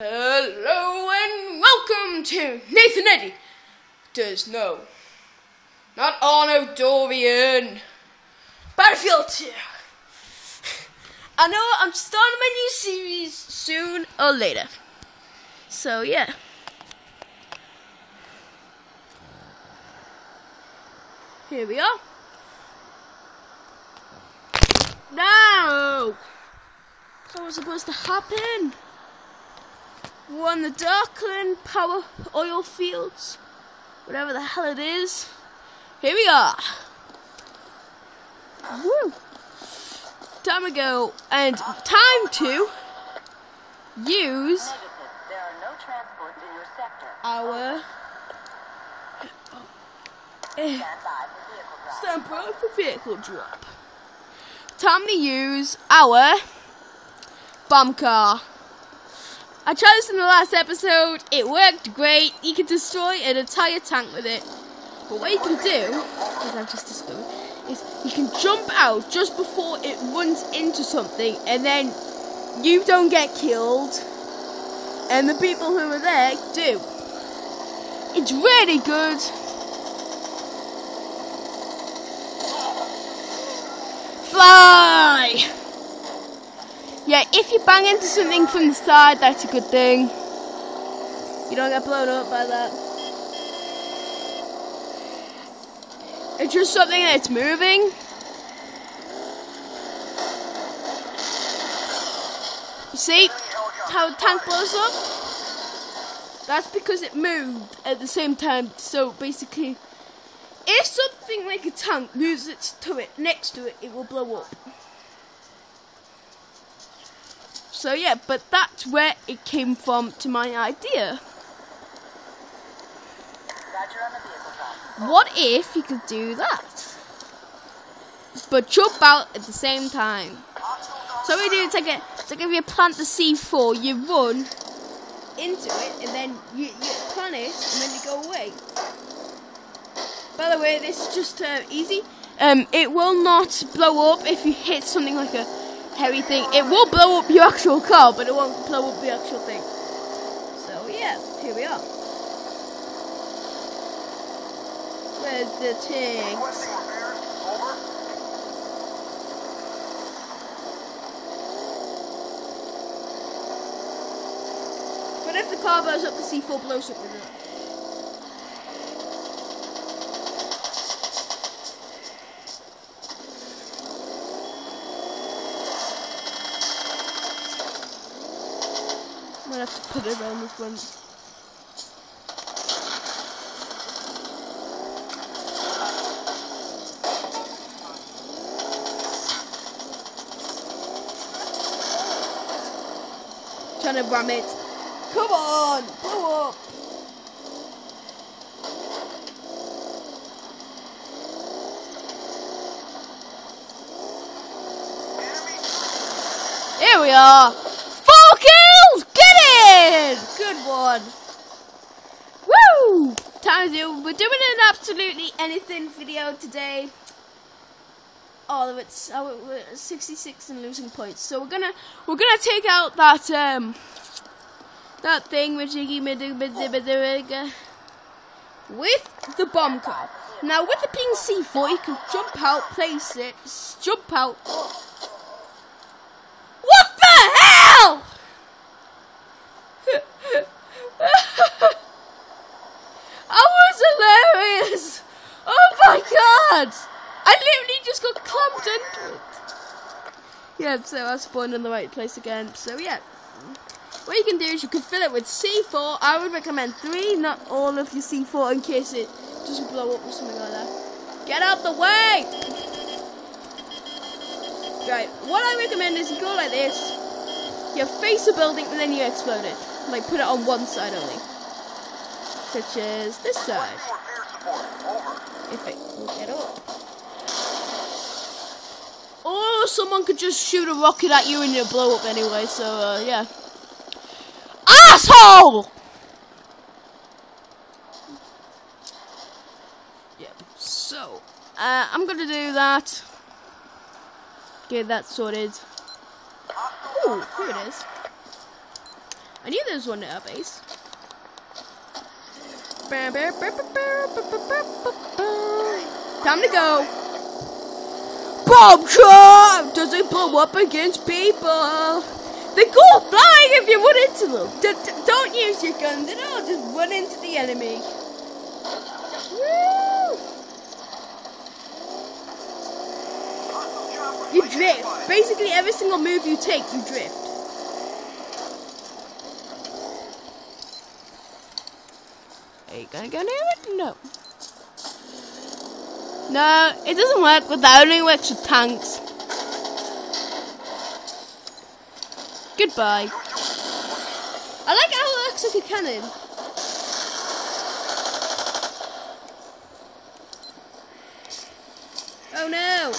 Hello and welcome to Nathan Eddy Does No. Not Arno Dorian. Battlefield 2. I know I'm starting my new series soon or later. So, yeah. Here we are. No! What was supposed to happen? We're on the Darkland Power Oil Fields. Whatever the hell it is. Here we are. Woo! Time to go and time to use our Stand for vehicle drop. Time to use our bomb car. I tried this in the last episode. It worked great. You can destroy an entire tank with it. But what you can do, as I've just discovered, is you can jump out just before it runs into something, and then you don't get killed, and the people who are there do. It's really good. Fly! Yeah, if you bang into something from the side, that's a good thing. You don't get blown up by that. It's just something that's moving. See how the tank blows up? That's because it moved at the same time. So basically, if something like a tank moves its turret next to it, it will blow up. So yeah, but that's where it came from to my idea. What if you could do that? But jump out at the same time. So we do a it's like if you plant the C4, you run into it and then you, you plant it and then you go away. By the way, this is just uh, easy. Um, it will not blow up if you hit something like a heavy thing. It will blow up your actual car, but it won't blow up the actual thing. So yeah, here we are. Where's the tanks? But if the car blows up, the C4 blows up with it. Gonna have to put it around the front. Trying to ram it. Come on, blow up. Here we are. It. Good one. Woo! Time to. We're doing an absolutely anything video today. All of it's oh, we're 66 and losing points. So we're gonna we're gonna take out that um that thing with Jiggy with the bomb car. Now with the ping C4 you can jump out, place it, jump out. What the hell? That was hilarious! Oh my I literally just got clumped into it. Yeah, so I spawned in the right place again. So yeah. What you can do is you can fill it with C4. I would recommend three, not all of your C4 in case it doesn't blow up or something like that. Get out the way! Right, what I recommend is you go like this. You face a building and then you explode it. Like put it on one side only. Such as this side. Or someone could just shoot a rocket at you and you'll blow up anyway, so uh, yeah. Asshole! Yep, so, uh, I'm gonna do that. Get that sorted. Ooh, here it is. I knew there was one at our base. Time to go. Bomb trap! Does it blow up against people? They go flying if you run into them. D- don't use your guns at all. Just run into the enemy. Woo! You drift. Basically, every single move you take, you drift. Are you gonna go near it? No. No, it doesn't work with that. Only works with tanks. Goodbye. I like how it looks like a cannon. Oh no!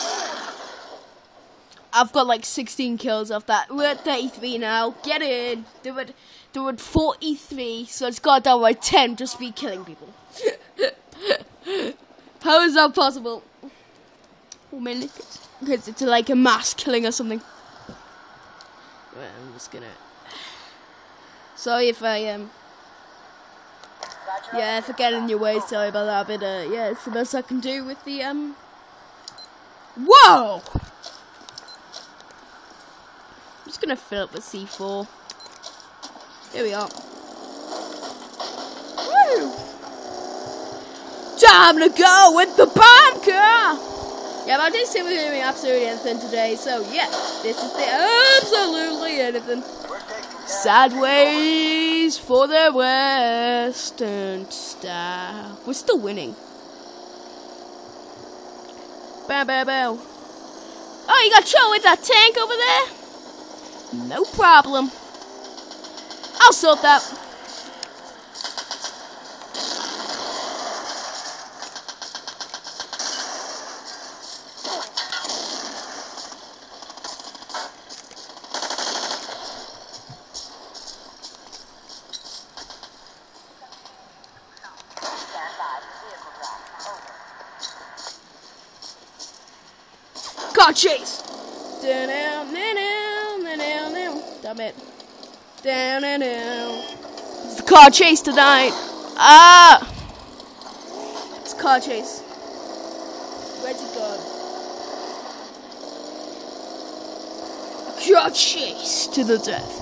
I've got like 16 kills off that. We're at 33 now. Get in. They were, they were at 43, so it's got down by 10 just be killing people. How is that possible? Oh, mainly because it's like a mass killing or something. Right, I'm just gonna. Sorry if I um. Yeah, if I get in your way, sorry about that. But uh, yeah, it's the best I can do with the um. Whoa! Just gonna fill up with C4. Here we are. Woo! Time to go with the bomb car! Yeah, but I didn't say we were doing absolutely anything today, so yeah, this is the absolutely anything. Sideways for the Western style. We're still winning. Bow, bow, bow. Oh, you got trouble with that tank over there? No problem. I'll sort that. Car chase. Down, it. Down, down, down. It's the car chase tonight. Ah! It's car chase. Where's it gone? Car chase to the death.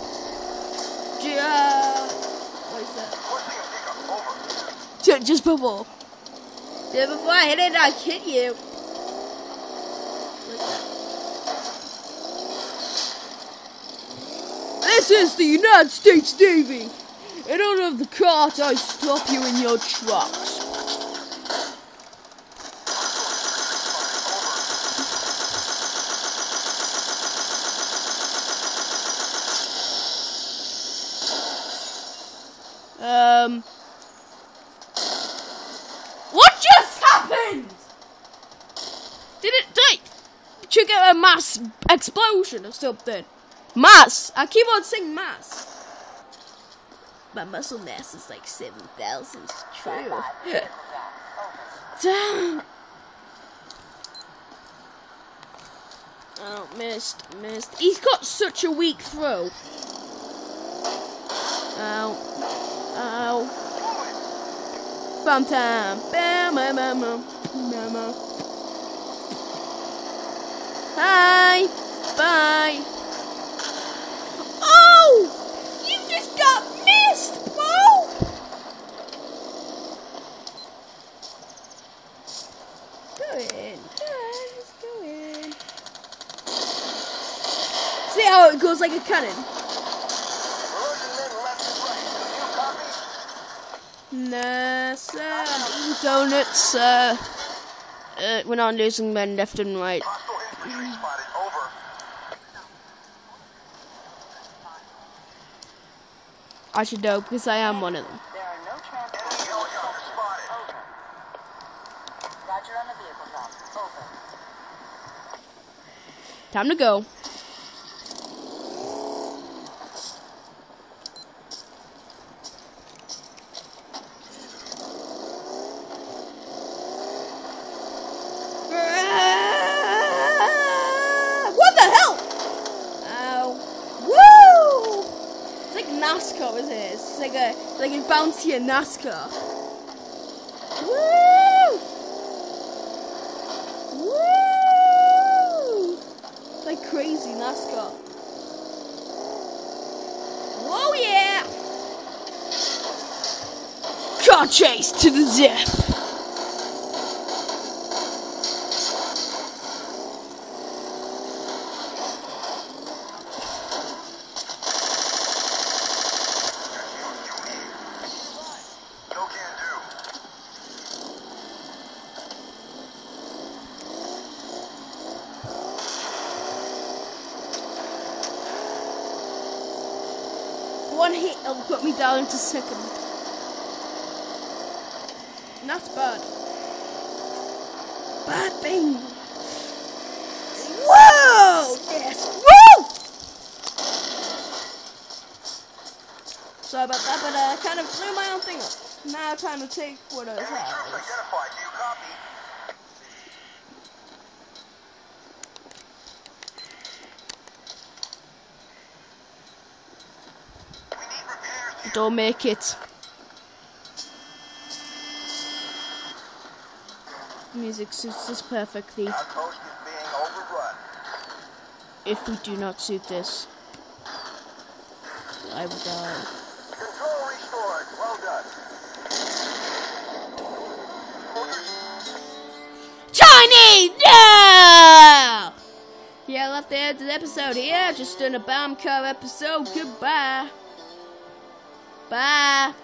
Yeah. What is that? Just before. Yeah, before I hit it, I hit you. This is the United States Navy. In honor of the cart, I stop you in your tracks. Um. What just happened? Did it? Did it trigger a mass explosion or something? Mass. I keep on saying mass. My muscle mass is like seven thousand. It's true. by. Vehicle drop. Over. Damn. Oh, missed, missed. He's got such a weak throw. Ow. Ow. Time. Bam, bam, bam, bam, bam, bam. Hi. Bye. You just got missed, bro! Go in. Just go in. See how it goes like a cannon? Nah, sir. Donuts, sir. Uh, we're not losing men left and right. I should know because I am one of them. Time to no transports in your sector. Over. Roger on the vehicle drop. Over. Time to go. What the hell? Ow. Woo! It's like NASCAR. NASCAR, isn't it? It's like a like a bouncy NASCAR. Woo! Woo! Like crazy NASCAR. Whoa, yeah! Car chase to the death. One hit will put me down into second. Not bad. Bad thing. Whoa! Yes. Woo! Sorry about that, but uh, I kind of blew my own thing up. Now I'm trying to take what I troops have. identified. Do you copy? We need repairs here. Don't make it. Music suits us perfectly. Outpost is being overrun. If we do not suit this, I will die. Control restored. Well done. Chinese! No! Yeah, I left the end of the episode here. Just done a bomb car episode. Goodbye. Bye.